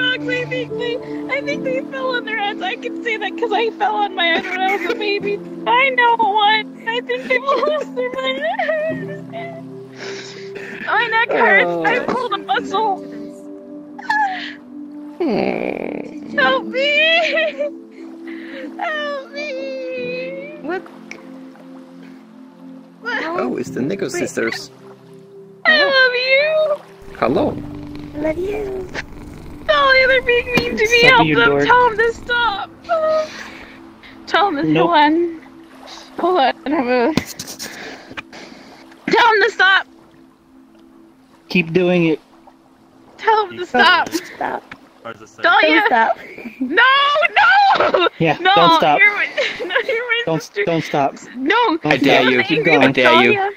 dogs. I think they, I think they fell on their heads. I can say that because I fell on my head when I was a baby. I know one. I think they lost their mind. My neck hurts. I oh. pulled a muscle. Help me! Help me! What? Oh, it's the Nico sisters. I love you! Hello. I love you. Dolly, they're being mean to me. Stop Help them. dork. Tell them to stop. Tell them to Nope. hold on. Hold on. I'm gonna... Tell them to stop. Keep doing it. Tell them to stop. Stop. Where's the say? Don't Don't you? stop. No, no! Yeah, No, don't stop. You're my, no, you're my Don't sister. don't stop. No, I give dare you. Keep going. I dare you. Dahlia.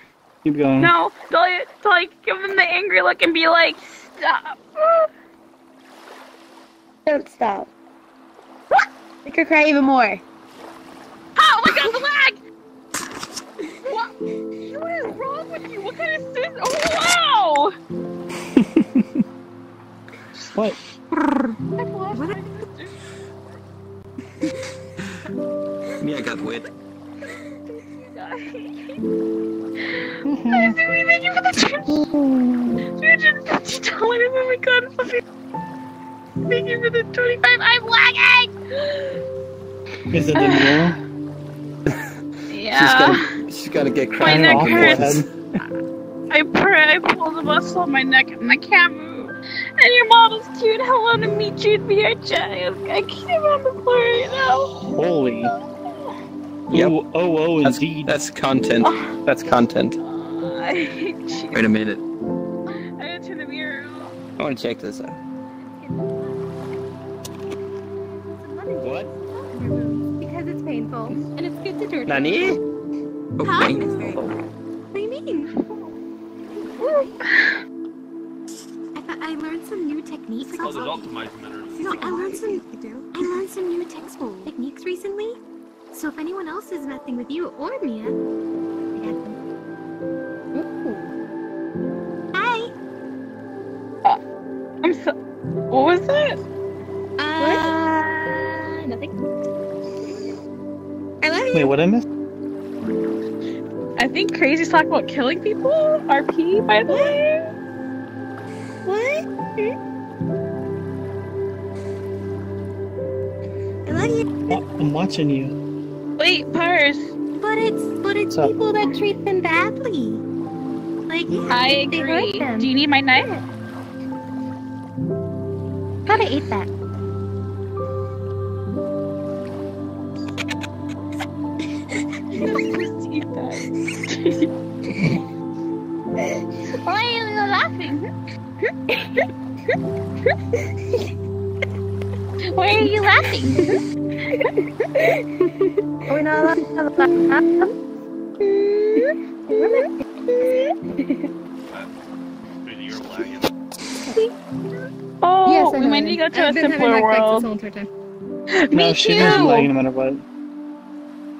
Keep going. No, Dahlia, Dahlia, give them the angry look and be like, stop. Don't stop. Make her cry even more. Oh my god, the lag! What? What is wrong with you? What kind of sis? Oh, wow! What? I've lost my sister. Me, I got wet. Guys, we thank you for the $250. Oh my god, fucking- Thank you for the 25 I'm lagging! Is it the mirror? She's Yeah. gonna, she's gonna get My cracked neck off hurts. forehead. I pray I pulled the muscle on my neck and I can't move. And your model's cute. Hello to meet you, VHS. I can't on the floor right now. Holy. Yep. Ooh, oh, oh, That's, indeed. that's content. Oh. That's content. I hate you. Wait a minute. I gotta turn the mirror off. I want to check this out. What? Because it's painful. And it's good to torture. Nani? Oh, Huh? painful. What do you mean? I, thought I learned some new techniques. Oh, there's optimized minerals. No, I learned some. I learned some new textful techniques recently. So if anyone else is messing with you or Mia, Wait, what I missed? I think Crazy's talking about killing people. RP, by the way. What? I love you. Oh, I'm watching you. Wait, Pars. But it's but it's What's up? people that treat them badly. Like I they hurt agree. Do you need my knife? Thought I ate that. Why are you laughing? Are we not allowed to laugh? Really, you're lagging. Oh, Yes, I we might need to go to I've a been having simpler world. this whole entire time. No, Me she's gonna be too. lagging no matter what.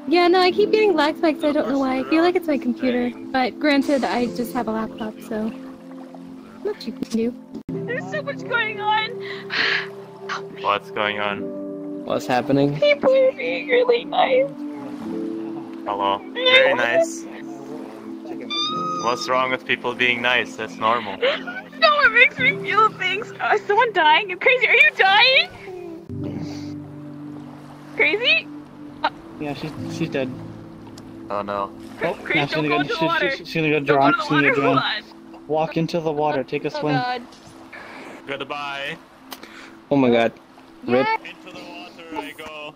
Yeah, no, I keep getting lag spikes. I don't know why. I feel like it's my computer. But granted, I just have a laptop, so much you can do. There's so much going on. Help me. What's going on? What's happening? People are being really nice. Hello. Very nice. What's wrong with people being nice? That's normal. No, it makes me feel things. Uh, is someone dying? You Crazy, are you dying? Crazy? Yeah, she's she's dead. Oh no. Oh, Crazy, now she's gonna go go. She's, she's, she's gonna go Don't go drown. She's gonna water. Hold drown. Walk into the water. Take a Oh swim. god. Goodbye. Oh my god. Rip. Into the water I go.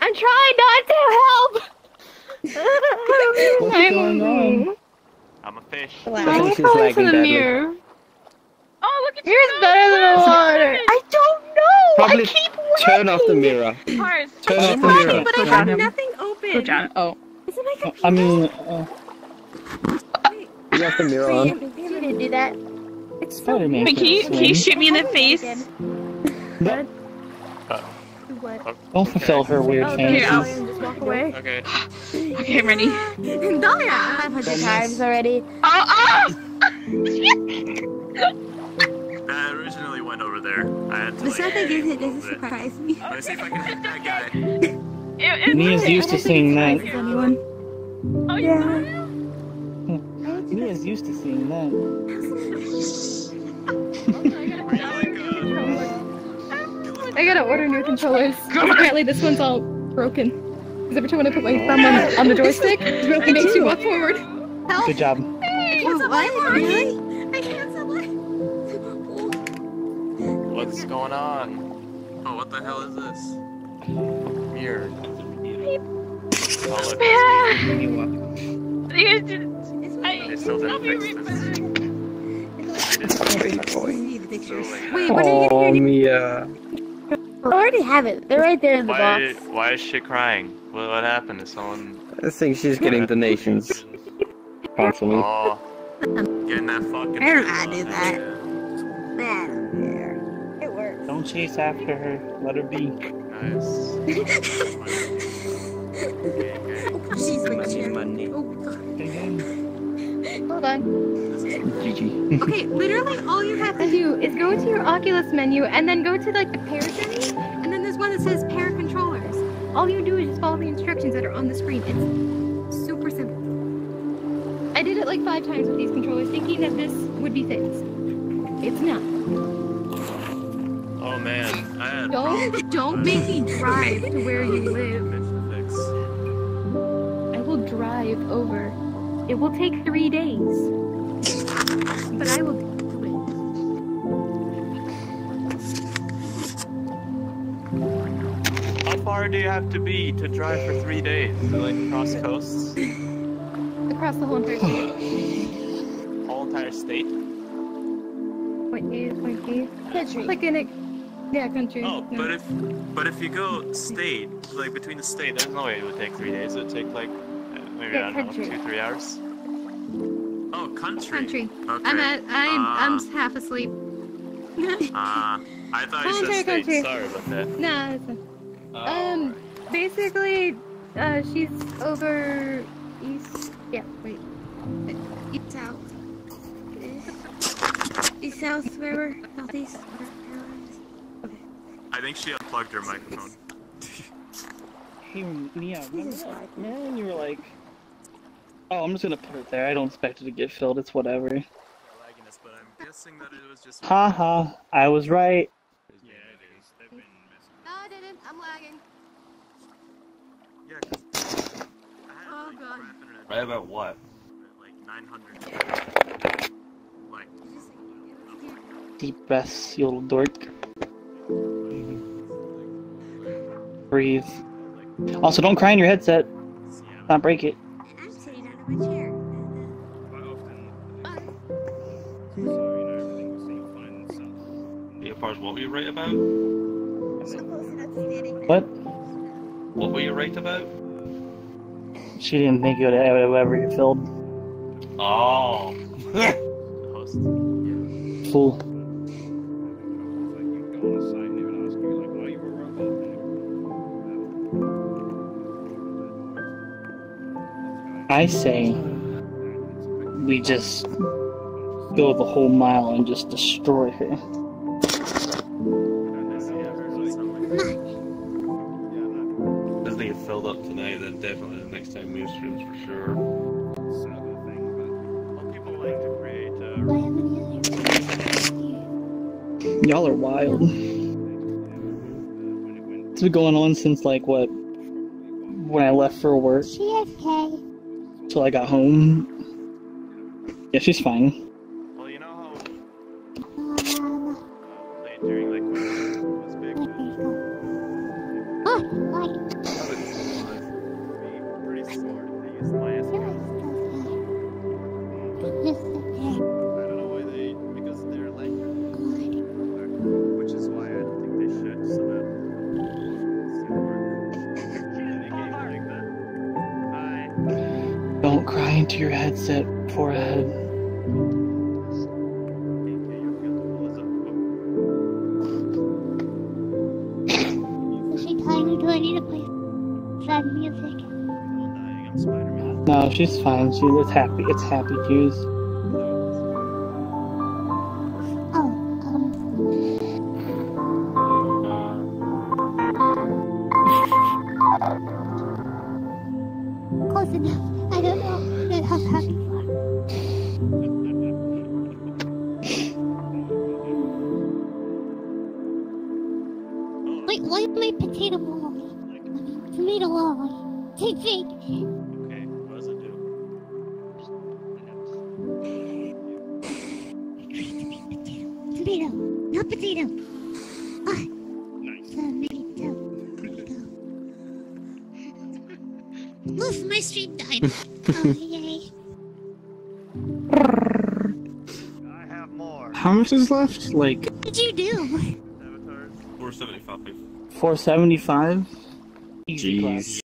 I'm trying not to help. What's going on? I'm a fish. I think she's lagging badly. Oh, look at Yours you. better than the water. I don't know. Probably I keep turn off the mirror. Pars. Turn off the trying, mirror. but I Go have down. nothing open. Go down. Oh. Isn't my computer? I mean, uh, You got the mirror on. You didn't do that. It's so Spider-Man Wait, can you, can't you shoot me in the face? No, What? don't fulfill her weird Oh, Here, I'll- fantasies. just walk away. Okay. Okay, I'm ready. Dahlia, 500 times already. Oh, oh! I originally went over there. I had to The like. stuff that think doesn't, a doesn't little bit. surprise me. Let me see if I can hit that guy. It, it's Mia's used to seeing that. Anyone? Oh, you Yeah. Saw him? Mia's used to seeing that. I gotta order new controllers. Apparently this one's all broken. Because every time when I put my thumb on, on the joystick, it really makes you walk forward. Help! Good job. Wait, what? Really? I can't. What's going on? Oh, what the hell is this? Mirror. Oh, look. Yeah. You walk. You just- It's I- They still I'll didn't be fix right this. back. See the pictures. Wait, what are you Oh, gonna Mia. I already have it. They're right there in the Why, box. why is she crying? What, what happened? Is someone... I think she's getting donations constantly. Oh, getting that fucking... I don't know how to do that. on. Man, there. It works. Don't chase after her. Let her be. Nice. Hold. GG. Okay, literally all you have to do is go to your Oculus menu and then go to like the pair journey, and then there's one that says pair controllers. All you do is just follow the instructions that are on the screen. It's super simple. I did it like five times with these controllers, thinking that this would be fixed. It's not. Oh man, I had Don't don't make me drive to where you live. I will drive over. It will take three days, but I will do it. How far do you have to be to drive for three days? Is it like cross coasts? Across the whole entire state. Whole entire state? Point A, point B. Country. Like in a yeah, country. Oh, no. but if but if you go state, like between the state, there's no way it would take three days. It would take like maybe Yeah, I don't know, two three hours. Oh, country. country. Okay. I'm at I'm Ah. I'm half asleep. Ah, I thought you said state. country. Sorry about that. nah, it's fine. Oh, Um, basically, uh, she's over east. Yeah, wait. East south. East south, wherever. Southeast. I think she unplugged her microphone. Hey, Mia, remember that man? You were like, oh, I'm just gonna put it there. I don't expect it to get filled. It's whatever. Lagginess, but I'm guessing that it was just. Ha ha. I was right. Yeah, it is. They've been messing. No, I didn't. I'm lagging. Yeah, 'cause I had Oh, like God. Right about what? like 900. Like, Deep breaths, you little dork. Breathe. Also, don't cry in your headset. yeah. Not break it. I'm sitting on my chair. Yeah, Pars, what were you right about? So close enough to standing. What? What were you right about? She didn't think it would have ever get filled. Oh. The host. Fool. I say we just go the whole mile and just destroy her. Doesn't get filled up tonight, then definitely the next time we streams for sure. Well, people like to create. Y'all are wild. It's been going on since like what? When I left for work She okay. Till I got home. Yeah, she's fine. Into your headset, forehead. Okay, you're beautiful as a Is she tiny? Do I need to play sad music? We're all dying. I'm Spider-Man. No, she's fine. She it's happy. It's happy Jews. Lolly. Same thing. Okay, what does it do? Tomato. Not potato. Ah, Nice. tomato. Tomato. Oof, my stream died. oh, yay. I have more. How much is left? Like What did you do? Avatars. 475. 475? Easy Jeez. class.